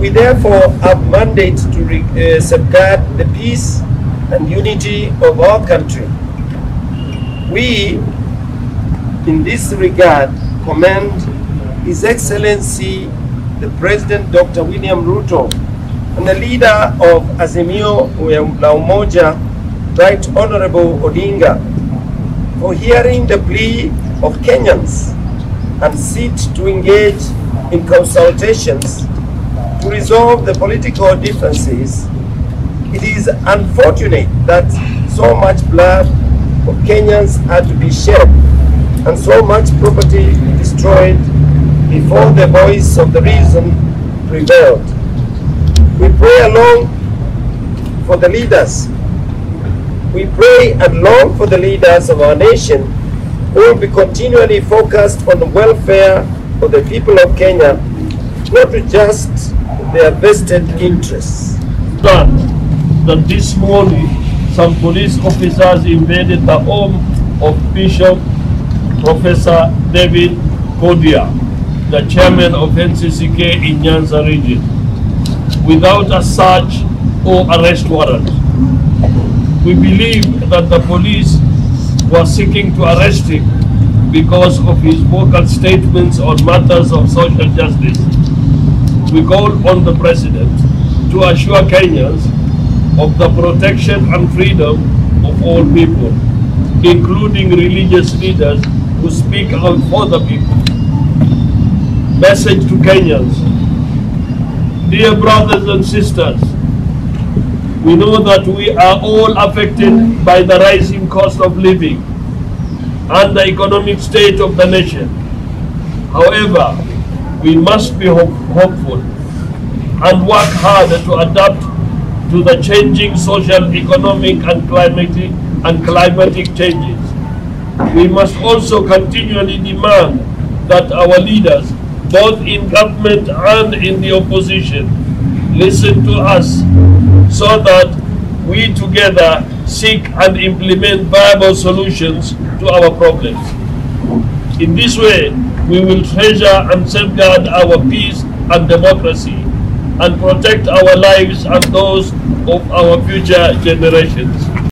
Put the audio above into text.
We therefore have mandate to uh, safeguard the peace and unity of our country. We, in this regard, commend His Excellency the President Dr. William Ruto and the leader of Azimio la Umoja, Right Honorable Odinga, for hearing the plea of Kenyans and seek to engage in consultations to resolve the political differences. It is unfortunate that so much blood of Kenyans had to be shed and so much property destroyed before the voice of the reason prevailed. We pray along for the leaders. We pray and long for the leaders of our nation who will be continually focused on the welfare of the people of Kenya, not just their vested interests. That, that this morning some police officers invaded the home of Bishop Professor David Kodia, the chairman of NCCK in Nyanza region, without a search or arrest warrant. We believe that the police were seeking to arrest him because of his vocal statements on matters of social justice. We call on the President to assure Kenyans of the protection and freedom of all people, including religious leaders who speak out for the people. Message to Kenyans. Dear brothers and sisters, we know that we are all affected by the rising cost of living and the economic state of the nation. However, we must be hope hopeful and work hard to adapt to the changing social, economic, and climatic and climatic changes. We must also continually demand that our leaders, both in government and in the opposition, listen to us so that we together seek and implement viable solutions to our problems. In this way, we will treasure and safeguard our peace and democracy and protect our lives and those of our future generations.